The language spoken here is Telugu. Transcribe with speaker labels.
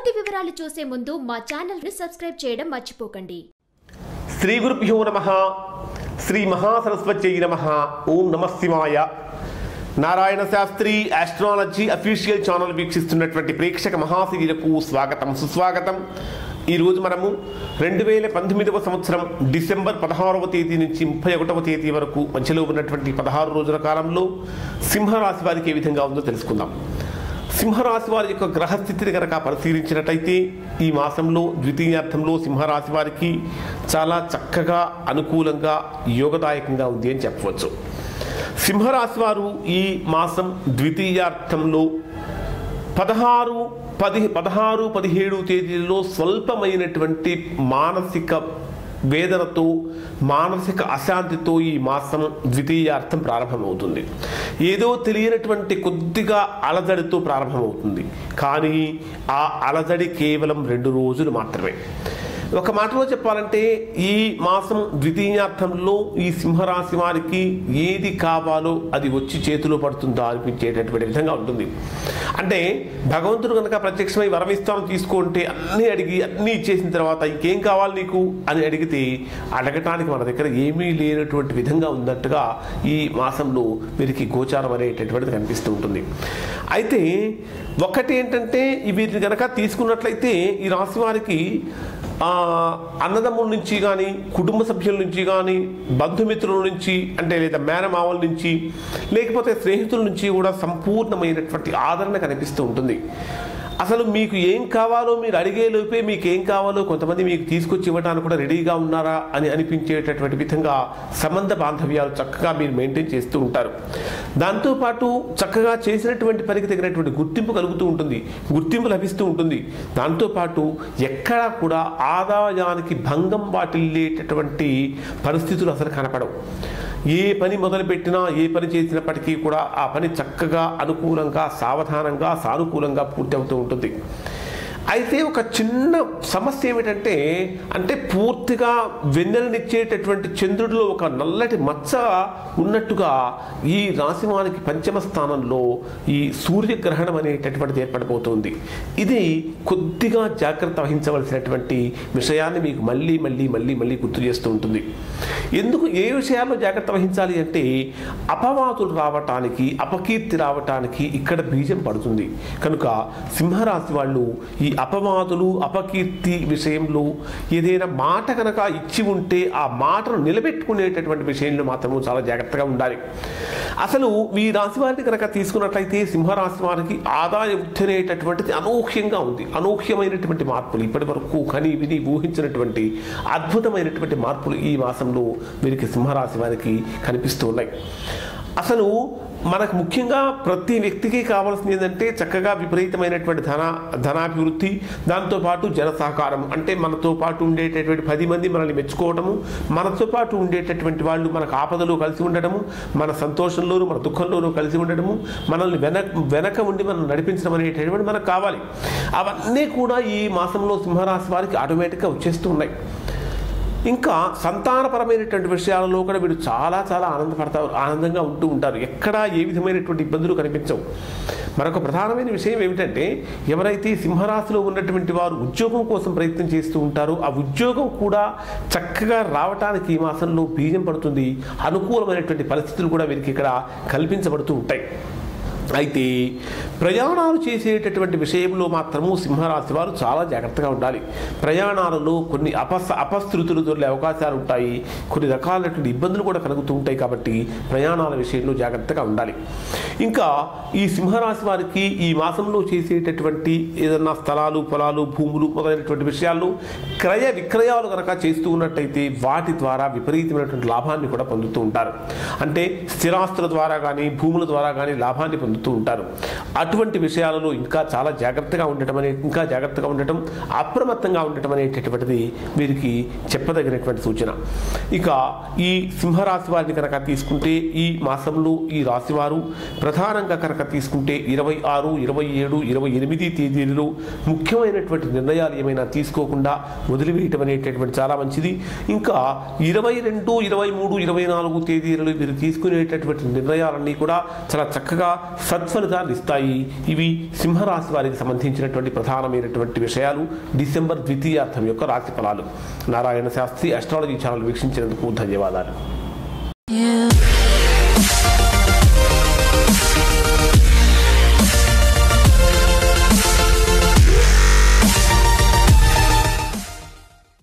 Speaker 1: పూర్తి వివరాలు చూసే ముందు మా ఛానల్ సబ్స్క్రైబ్ చేయడం మర్చిపోకండి.
Speaker 2: శ్రీ గురుభ్యో నమ. శ్రీ మహాసరస్వతి నమ. ఓం నమ Narayana Shastri astrology official channel వీక్షిస్తున్నటువంటి ప్రేక్షక మహాశీలకు స్వాగతం సుస్వాగతం. ఈరోజు మనము రెండు వేల పంతొమ్మిదవ సంవత్సరం డిసెంబర్ పదహారవ తేదీ నుంచి ముప్పై ఒకటవ తేదీ వరకు మధ్యలో ఉన్నటువంటి పదహారు రోజుల కాలంలో సింహరాశి వారికి ఏ విధంగా ఉందో తెలుసుకుందాం. సింహరాశి వారి యొక్క గ్రహస్థితిని కనుక పరిశీలించినట్టయితే ఈ మాసంలో ద్వితీయార్థంలో సింహరాశి వారికి చాలా చక్కగా అనుకూలంగా యోగదాయకంగా ఉంది అని చెప్పవచ్చు. సింహరాశి వారు ఈ మాసం ద్వితీయార్థంలో పదహారు పది పదహారు పదిహేడు తేదీల్లో స్వల్పమైనటువంటి మానసిక వేదనతో మానసిక అశాంతితో ఈ మాసం ద్వితీయార్థం ప్రారంభమవుతుంది. ఏదో తెలియనటువంటి కొద్దిగా అలజడితో ప్రారంభమవుతుంది. కానీ ఆ అలజడి కేవలం రెండు రోజులు మాత్రమే. ఒక మాటలో చెప్పాలంటే ఈ మాసం ద్వితీయార్థంలో ఈ సింహరాశి వారికి ఏది కావాలో అది వచ్చి చేతిలో పడుతుందో అనిపించేటటువంటి విధంగా ఉంటుంది. అంటే భగవంతుడు కనుక ప్రత్యక్షమై వరమిస్తాను తీసుకుంటే అన్నీ అడిగి అన్నీ ఇచ్చేసిన తర్వాత ఇంకేం కావాలి నీకు అని అడిగితే అడగటానికి మన దగ్గర ఏమీ లేనటువంటి విధంగా ఉన్నట్టుగా ఈ మాసంలో వీరికి గోచారం అనేటటువంటిది కనిపిస్తూ ఉంటుంది. అయితే ఒకటి ఏంటంటే వీరిని కనుక తీసుకున్నట్లయితే ఈ రాశి వారికి అన్నదమ్ముల నుంచి కానీ కుటుంబ సభ్యుల నుంచి కానీ బంధుమిత్రుల నుంచి అంటే లేదా మేనమావల నుంచి లేకపోతే స్నేహితుల నుంచి కూడా సంపూర్ణమైనటువంటి ఆదరణ కనిపిస్తూ ఉంటుంది. అసలు మీకు ఏం కావాలో మీరు అడిగే లోపే మీకు ఏం కావాలో కొంతమంది మీకు తీసుకొచ్చి ఇవ్వడానికి కూడా రెడీగా ఉన్నారా అని అనిపించేటటువంటి విధంగా సంబంధ బాంధవ్యాలు చక్కగా మీరు మెయింటైన్ చేస్తూ ఉంటారు. దాంతోపాటు చక్కగా చేసినటువంటి పనికి తగినటువంటి గుర్తింపు కలుగుతూ ఉంటుంది. గుర్తింపు లభిస్తూ ఉంటుంది. దాంతోపాటు ఎక్కడా కూడా ఆదాయానికి భంగం వాటిల్లేటటువంటి పరిస్థితులు అసలు కనపడవు. ఏ పని మొదలుపెట్టినా ఏ పని చేసినప్పటికీ కూడా ఆ పని చక్కగా అనుకూలంగా సావధానంగా సానుకూలంగా పూర్తి అవుతూ ఉంటుంది. అయితే ఒక చిన్న సమస్య ఏమిటంటే అంటే పూర్తిగా వెన్నెలనిచ్చేటటువంటి చంద్రుడిలో ఒక నల్లటి మచ్చ ఉన్నట్టుగా ఈ రాశివానికి పంచమ స్థానంలో ఈ సూర్యగ్రహణం అనేటటువంటిది ఏర్పడిపోతుంది ఇది కొద్దిగా జాగ్రత్త వహించవలసినటువంటి విషయాన్ని మీకు మళ్ళీ మళ్ళీ మళ్ళీ మళ్ళీ గుర్తు చేస్తూ ఉంటుంది. ఎందుకు ఏ విషయాల్లో జాగ్రత్త వహించాలి అంటే అపవాదులు రావటానికి అపకీర్తి రావటానికి ఇక్కడ బీజం పడుతుంది. కనుక సింహరాశి వాళ్ళు ఈ అపవాదులు అపకీర్తి విషయంలో ఏదైనా మాట కనుక ఇచ్చి ఉంటే ఆ మాటను నిలబెట్టుకునేటటువంటి విషయంలో మాత్రము చాలా జాగ్రత్తగా ఉండాలి. అసలు ఈ రాశి వారిని కనుక తీసుకున్నట్లయితే సింహరాశి వారికి ఆదాయ వృద్ధి అనేటటువంటిది అనూహ్యంగా ఉంది. అనూహ్యమైనటువంటి మార్పులు ఇప్పటి వరకు కని విని ఊహించినటువంటి అద్భుతమైనటువంటి మార్పులు ఈ మాసంలో వీరికి సింహరాశి వారికి కనిపిస్తూ ఉన్నాయి. అసలు మనకు ముఖ్యంగా ప్రతి వ్యక్తికి కావాల్సింది ఏంటంటే చక్కగా విపరీతమైనటువంటి ధన ధనాభివృద్ధి దాంతోపాటు జన సహకారం అంటే మనతో పాటు ఉండేటటువంటి పది మంది మనల్ని మెచ్చుకోవటము మనతో పాటు ఉండేటటువంటి వాళ్ళు మనకు ఆపదలో కలిసి ఉండటము మన సంతోషంలోనూ మన దుఃఖంలోనూ కలిసి ఉండటము మనల్ని వెనక వెనక ఉండి మనం నడిపించడం అనేటటువంటి మనకు కావాలి. అవన్నీ కూడా ఈ మాసంలో సింహరాశి వారికి ఆటోమేటిక్గా వచ్చేస్తూ ఉన్నాయి. ఇంకా సంతానపరమైనటువంటి విషయాలలో కూడా వీరు చాలా చాలా ఆనందపడతారు ఆనందంగా ఉంటూ ఉంటారు. ఎక్కడా ఏ విధమైనటువంటి ఇబ్బందులు కనిపించవు. మరొక ప్రధానమైన విషయం ఏమిటంటే ఎవరైతే సింహరాశిలో ఉన్నటువంటి వారు ఉద్యోగం కోసం ప్రయత్నం చేస్తూ ఉంటారో ఆ ఉద్యోగం కూడా చక్కగా రావటానికి ఈ మాసంలో బీజం పడుతుంది. అనుకూలమైనటువంటి పరిస్థితులు కూడా వీరికి ఇక్కడ కల్పించబడుతూ ఉంటాయి. అయితే ప్రయాణాలు చేసేటటువంటి విషయంలో మాత్రము సింహరాశి వారు చాలా జాగ్రత్తగా ఉండాలి. ప్రయాణాలలో కొన్ని అపస్ అపస్థృతులు దొరికే అవకాశాలు ఉంటాయి. కొన్ని రకాలైనటువంటి ఇబ్బందులు కూడా కలుగుతూ ఉంటాయి కాబట్టి ప్రయాణాల విషయంలో జాగ్రత్తగా ఉండాలి. ఇంకా ఈ సింహరాశి వారికి ఈ మాసంలో చేసేటటువంటి ఏదన్నా స్థలాలు పొలాలు భూములు మొదలైనటువంటి విషయాల్లో క్రయ విక్రయాలు కనుక చేస్తూ ఉన్నట్టయితే వాటి ద్వారా విపరీతమైనటువంటి లాభాన్ని కూడా పొందుతూ ఉంటారు. అంటే స్థిరాస్తుల ద్వారా కానీ భూముల ద్వారా కానీ లాభాన్ని పొందుతూ ఉంటారు. అటువంటి విషయాలలో ఇంకా చాలా జాగ్రత్తగా ఉండటం అనే ఇంకా జాగ్రత్తగా ఉండటం అప్రమత్తంగా ఉండటం అనేటటువంటిది వీరికి చెప్పదగినటువంటి సూచన. ఇక ఈ సింహరాశి వారిని కనుక తీసుకుంటే ఈ మాసంలో ఈ రాశివారు ప్రధానంగా కనుక తీసుకుంటే ఇరవై ఆరు ఇరవై ఏడు ఇరవై ఎనిమిది తేదీలలో ముఖ్యమైనటువంటి నిర్ణయాలు ఏమైనా తీసుకోకుండా వదిలివేయటం అనేటటువంటి చాలా మంచిది. ఇంకా ఇరవై రెండు ఇరవై మూడు ఇరవై నాలుగు తేదీలలో వీరు తీసుకునేటటువంటి నిర్ణయాలన్నీ కూడా చాలా చక్కగా సత్ఫలితాలు ఇస్తాయి. ఇవి సింహరాశి వారికి సంబంధించినటువంటి ప్రధానమైనటువంటి విషయాలు. డిసెంబర్ ద్వితీయార్థం యొక్క రాశి ఫలాలు. నారాయణ శాస్త్రి అస్ట్రాలజీ ఛానల్ వీక్షించినందుకు ధన్యవాదాలు.